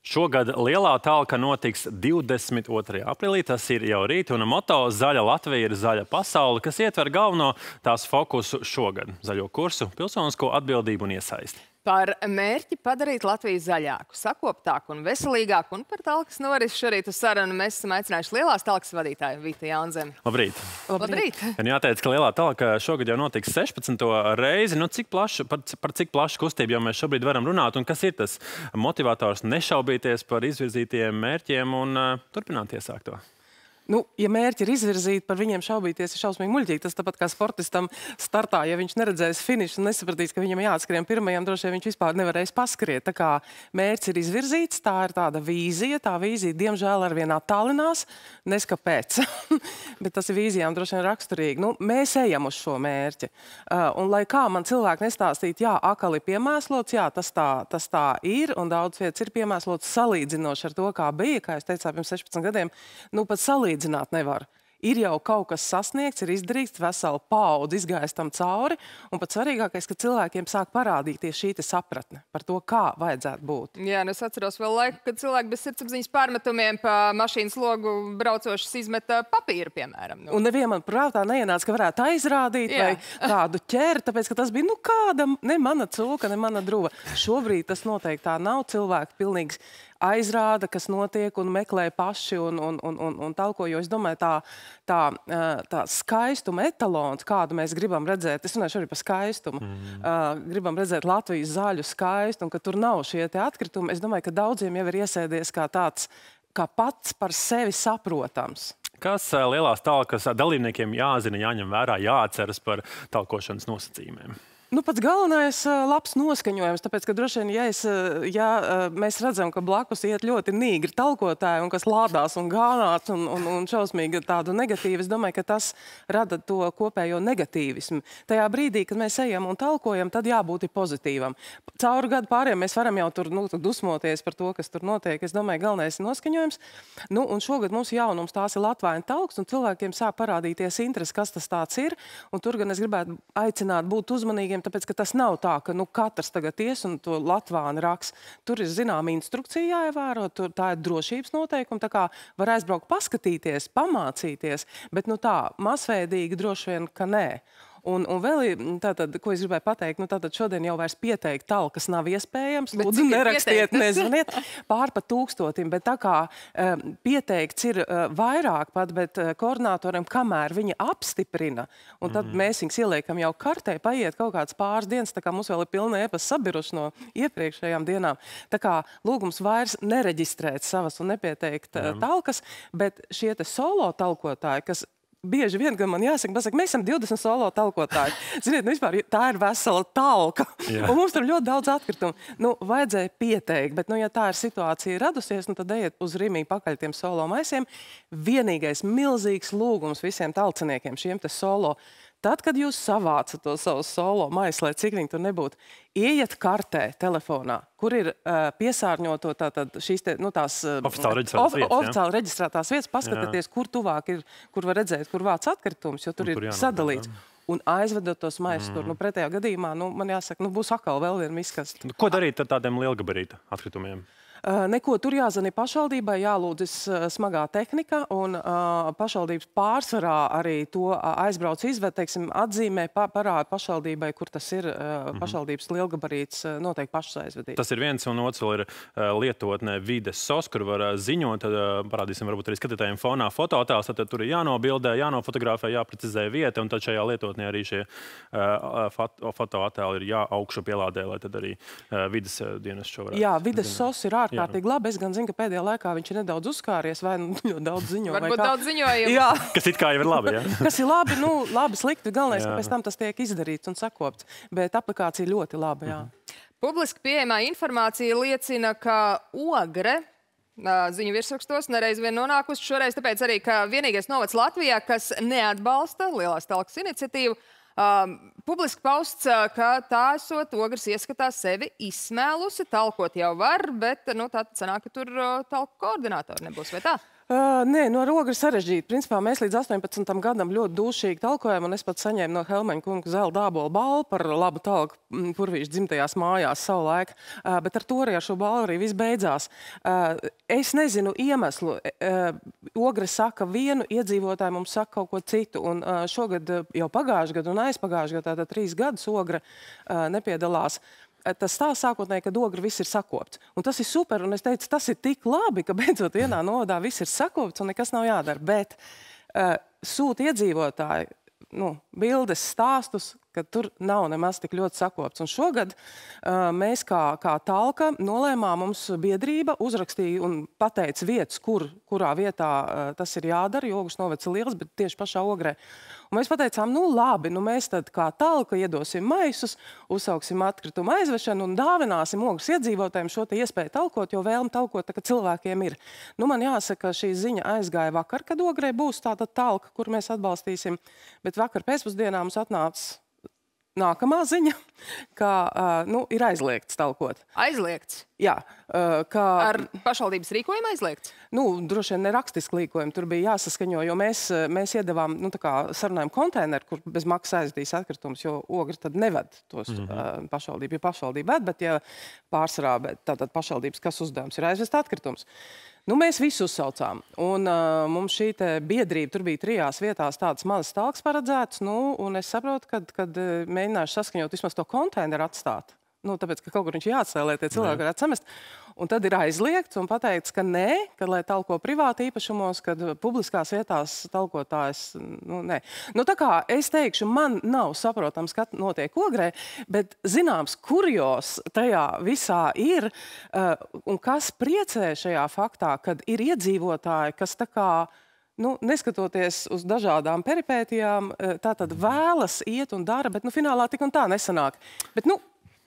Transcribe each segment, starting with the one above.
Šogad lielā talka notiks 22. aprīlī. Tas ir jau rīt, un moto Zaļa Latvija ir zaļa pasaule, kas ietver galveno tās fokusu šogad - zaļo kursu, pilsonisko atbildību un iesaisti. Par mērķi padarīt Latviju zaļāku, sakoptāku un veselīgāku, un par talkas norisi šorīt uz sarunu mēs esam aicinājuši lielās talkas vadītāju Vītu Jaunzemi. Labrīt! Labrīt! Un jāteic, ka lielā talka šogad jau notiks 16. reizi. Nu, cik plašu, par, par cik plašu kustību jau mēs šobrīd varam runāt, un kas ir tas motivators nešaubīties par izvirzītiem mērķiem un uh, turpināt iesākt to? Nu, ja mērķi ir izvirzīti, par viņiem šaubīties, ir šausmīgi muļķīgi. Tas tāpat kā sportistam startā, ja viņš neredzēs finišu un nesapratīs, ka viņam jāatskrien pirmajam, droši vien viņš vispār nevarēs paskriet. Tā kā mērķis ir izvirzīts, tā ir tāda vīzija. Tā vīzija, diemžēl, arvien attālinās. Neskapēc. Bet tas ir vīzijām droši vien raksturīgi. Nu, mēs ejam uz šo mērķi. Uh, un lai kā man cilvēki nestāstītu, jā, akali piemēslots, jā, tas tā, tas tā ir. Un daudz vietas ir piemēslots salīdzinoši ar to, kā bija, kā es teicu, pirms 16 gadiem. Nu, pat salīdzinot salīdzināt nevar. Ir jau kaut kas sasniegts, ir izdarīts, vesela paudze izgājis tam cauri. Un pats svarīgākais, ka cilvēkiem sāk parādīties šī sapratne par to, kā vajadzētu būt. Jā, nu es atceros vēl laiku, kad cilvēki bez sirdsapziņas pārmetumiem pa mašīnas logu braucošas izmeta papīru, piemēram. Nu. Un nevienam prātā neienāca, ka varētu aizrādīt Jā. vai kādu ķert, tāpēc, ka tas bija, nu kāda, ne mana cūka, ne mana druva. Šobrīd tas noteikti tā nav cilvēki pilnīgs aizrāda, kas notiek un meklē paši un, un, un, un, un talko. Jo es domāju, tā, tā, tā skaistuma etalons, kādu mēs gribam redzēt, es runāšu arī par skaistumu, mm. uh, gribam redzēt Latvijas zaļu skaistu un ka tur nav šie atkritumi. Es domāju, ka daudziem jau ir iesēdies kā tāds, kā pats par sevi saprotams. Kas lielās talkas dalībniekiem jāzina, jāņem vērā, jāatceras par talkošanas nosacījumiem? Nu, pats galvenais ir labs noskaņojums. Tāpēc, ka droši vien, ja, es, ja mēs redzam, ka blakus iet ļoti nīgri talkotāji, un kas lādās un gānāts un, un, un šausmīgi tādu negatīvu, es domāju, ka tas rada to kopējo negatīvismu. Tajā brīdī, kad mēs ejam un talkojam, tad jābūt pozitīvam. Cauri gadu pāriem mēs varam jau tur nu, dusmoties par to, kas tur notiek. Es domāju, galvenais ir noskaņojums. Nu, un šogad mums jaunums tās ir Latvijas talks, un cilvēkiem sāk parādīties interesi, kas tas ir. Un tur gan es gribētu aicināt būt uzmanīgiem cilvēkiem, tāpēc ka tas nav tā, ka nu, katrs tagad ies un to latvānu raks. Tur ir zināma instrukcija jāievēro, tur tā ir drošības noteikuma, tā kā var aizbraukt paskatīties, pamācīties, bet nu tā masveidīgi droši vien, ka nē. Un, un vēl, tātad, ko es gribēju pateikt, nu, tātad šodien jau vairs pieteikt talkas nav iespējams. Bet Lūdzu, nerakstiet, nezvaniet pār pa tūkstotim, bet tā kā um, pieteikts ir uh, vairāk pat, bet uh, koordinātoriem, kamēr viņi apstiprina, un tad mm -hmm. mēs viņus ieliekam jau kartē, paiet kaut kāds pāris dienas, tā kā mums vēl ir pilna ēpas sabiruši no iepriekšējām dienām. Tā kā lūgums vairs nereģistrēt savas un nepieteikt uh, talkas, bet šie te solo talkotāji, kas bieži vien, kad man jāsaka, pasaka, mēs esam 20 solo talkotāji. Ziniet, nu, vispār, tā ir vesela talka. Jā. Un mums tur ļoti daudz atkritumu. Nu, vajadzēja pieteikt, bet, nu, ja tā ir situācija radusies, nu, tad ejiet uz Rīmī pakaļ tiem solo maisiem. Vienīgais milzīgs lūgums visiem talciniekiem, šiem te solo Tad, kad jūs savācat to savu solo maisu, lai cik viņi tur nebūtu, ieiet kartē telefonā, kur ir uh, piesārņoto tātad šīs te, nu, tās uh, oficiāli reģistrētās, vietas, oficiāli reģistrētās vietas, paskatieties, kur tuvāk ir, kur var redzēt, kur vāc atkritumus, jo tur, tur ir jānāk, sadalīts. Jā. Un aizvedot tos maisus mm. tur, nu, pretējā gadījumā, nu, man jāsaka, nu, būs atkal vēl viena miskasta. Nu, ko darīt ar tādiem lielgabarīta atkritumiem? Neko tur jāzina pašvaldībai, jālūdzas smagā tehnika, un pašvaldības pārsvarā arī to aizbrauc izved, teiksim, atzīmē, parāda pašvaldībai, kur tas ir mhm. pašvaldības lielgabarīts, noteikti pašas aizvedīt. Tas ir viens, un otrs vēl ir lietotnē vides sos, kur var ziņot, parādīsim varbūt arī skatītājiem fonā fototēls, tad tur ir jānobildē, jānofotografē, jāprecizē vieta, un tad šajā lietotnē arī šie fotoattēli ir jāaugšu pielādē, lai tad arī vides dienas šo varētu. Jā, vides sos ir ārkārtīgi ārkārtīgi labi. Es gan zinu, ka pēdējā laikā viņš ir nedaudz uzkāries vai nu, ļoti daudz ziņojumu. Varbūt daudz ziņojumu. Jā. Kas it kā jau ir labi. Ja? Kas ir labi, nu, labi, slikti. Galvenais, jā. ka pēc tam tas tiek izdarīts un sakopts. Bet aplikācija ļoti laba, jā. Mhm. Publiski pieejamā informācija liecina, ka ogre ziņu virsrakstos nereiz vien nonākusi šoreiz, tāpēc arī, ka vienīgais novads Latvijā, kas neatbalsta lielās talkas iniciatīvu, Um, publiski pausts, ka tā esot ogres ieskatā sevi izsmēlusi, talkot jau var, bet nu, tā sanāk, ka tur talku koordinātori nebūs, vai tā? Uh, nē, no roga ir sarežģīti. Principā mēs līdz 18. gadam ļoti dušīgi talkojam, un es pat saņēmu no Helmeņa kunga zelta dābola balvu par labu talku purvīšu dzimtajās mājās savulaik. Uh, bet ar to arī ar šo balvu arī viss beidzās. Uh, es nezinu iemeslu. Ogre saka vienu, iedzīvotāji mums saka kaut ko citu. Un šogad jau pagājušajā gadā un aizpagājušajā gadā, tātad trīs gadus Ogre nepiedalās. Eh, tas stāsts sākotnēji, ka ogri viss ir sakopts. Un tas ir super, un es teicu, tas ir tik labi, ka beidzot vienā nodā viss ir sakopts un nekas nav jādara. Bet uh, sūta iedzīvotāji nu, bildes, stāstus, ka tur nav nemaz tik ļoti sakopts. Un šogad uh, mēs kā, kā talka nolēmām, mums biedrība uzrakstīja un pateica vietas, kur, kurā vietā uh, tas ir jādara, jo ogles noveca liels, bet tieši pašā ogrē. Un mēs pateicām, nu labi, nu mēs tad kā talka iedosim maisus, uzsauksim atkritumu aizvešanu un dāvināsim ogles iedzīvotājiem šo iespēju talkot, jo vēlme talkot tā, cilvēkiem ir. Nu, man jāsaka, šī ziņa aizgāja vakar, kad ogrē būs tāda talka, kur mēs atbalstīsim, bet vakar pēcpusdienā mums atnāca nākamā ziņa, ka nu, ir aizliegts talkot. Aizliegts? Jā. Uh, ka, Ar pašvaldības rīkojumu aizliegts? Nu, droši vien ne rakstiski rīkojumu. Tur bija jāsaskaņo, jo mēs, mēs iedavām nu, sarunājumu konteineru, kur bez maksas aizdīs atkritumus, jo ogri tad neved tos mm -hmm. uh, pašvaldību. Ja pašvaldība ved, bet ja pārsvarā tātad pašvaldības, kas uzdevums ir aizvest atkritumus. Nu, mēs visu uzsaucām. Un, uh, mums šī biedrība, tur bija trijās vietās tādas mazas talks paredzētas. Nu, un es saprotu, ka, kad mēģināšu saskaņot vismaz to konteineru atstāt. Nu, tāpēc, ka kaut kur viņš jāatcēl, lai tie cilvēki varētu samest. Un tad ir aizliegts un pateikts, ka nē, ka lai talko privāti īpašumos, kad publiskās vietās talkotājs. Nu, nē. nu, tā kā es teikšu, man nav saprotams, kas notiek ogrē, bet zināms, kurjos tajā visā ir uh, un kas priecē šajā faktā, kad ir iedzīvotāji, kas tā kā nu, neskatoties uz dažādām peripētijām, uh, tā tad vēlas iet un dara, bet nu, finālā tik un tā nesanāk. Bet, nu,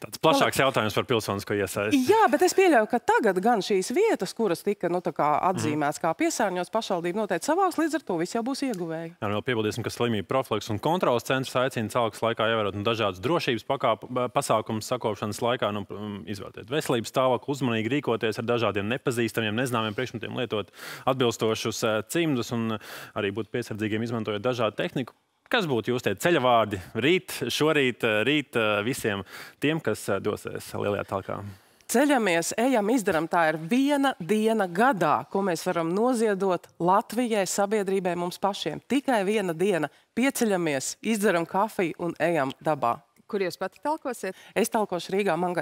Tāds plašāks jautājums par pilsonisko iesaisti. Jā, bet es pieļauju, ka tagad gan šīs vietas, kuras tika nu, kā atzīmētas mm. kā piesārņotas, pašvaldība noteikti savāks, līdz ar to viss jau būs ieguvēji. Jā, vēl piebildīsim, ka slimību profilaks un kontrolas centrs aicina celkas laikā ievērot nu, dažādas drošības pasākumus sakopšanas laikā, nu, izvērtēt veselības stāvokli, uzmanīgi rīkoties ar dažādiem nepazīstamiem, nezināmiem priekšmetiem, lietot atbilstošus eh, cimdus un arī būt piesardzīgiem izmantojot dažādu tehniku. Kas būtu jūsu ceļa vārdi rīt, šorīt, rīt visiem tiem, kas dosies lielajā talkā? Ceļamies, ejam, izdarām. Tā ir viena diena gadā, ko mēs varam noziedot Latvijai, sabiedrībai, mums pašiem. Tikai viena diena. Pieceļamies, izdarām kafiju un ejam dabā. Kur jūs pati talkosiet? Es talkošu Rīgā, Mangais